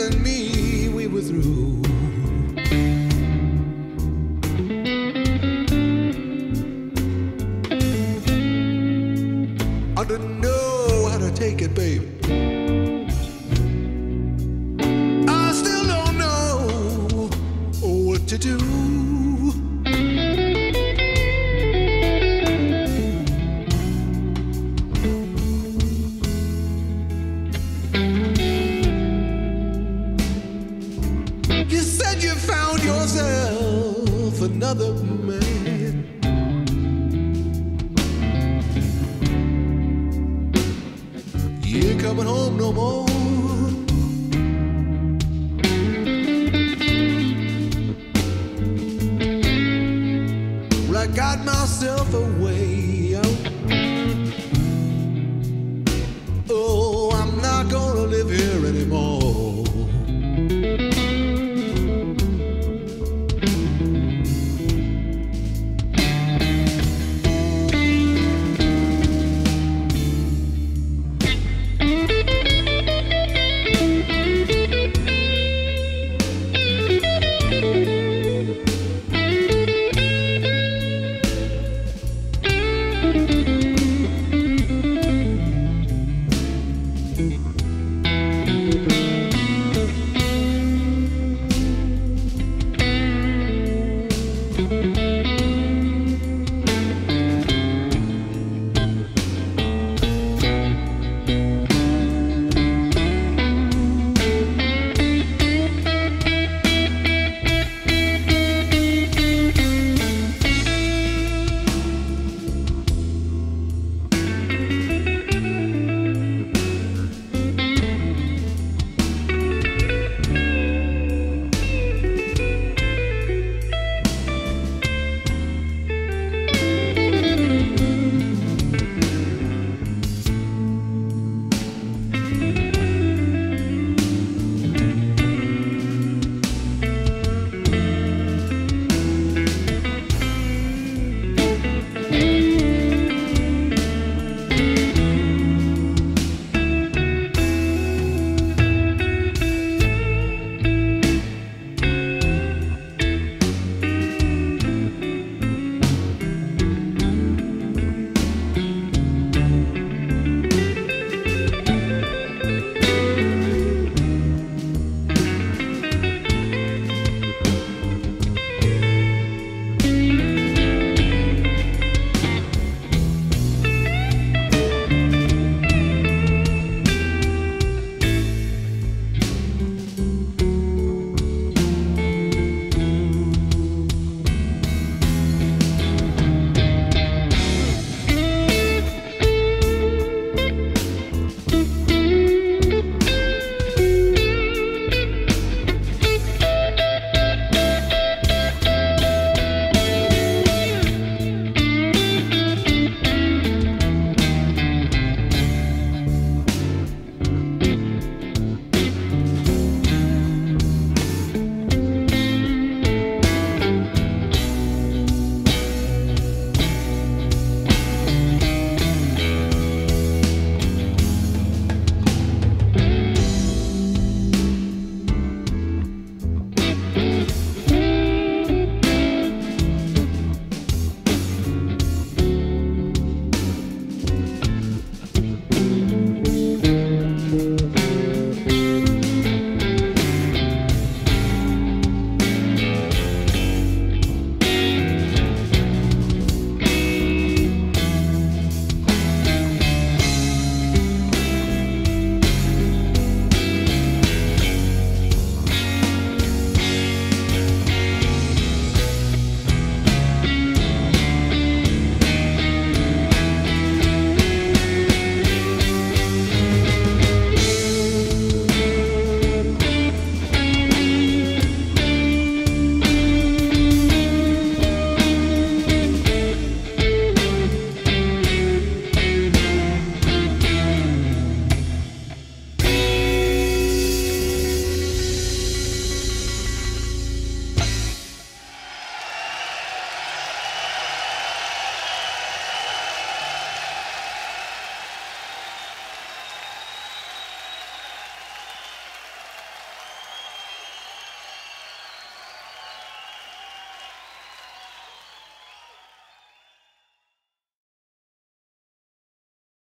telling me we were through. Yourself another man. You ain't coming home no more. Well, I got myself away Bye.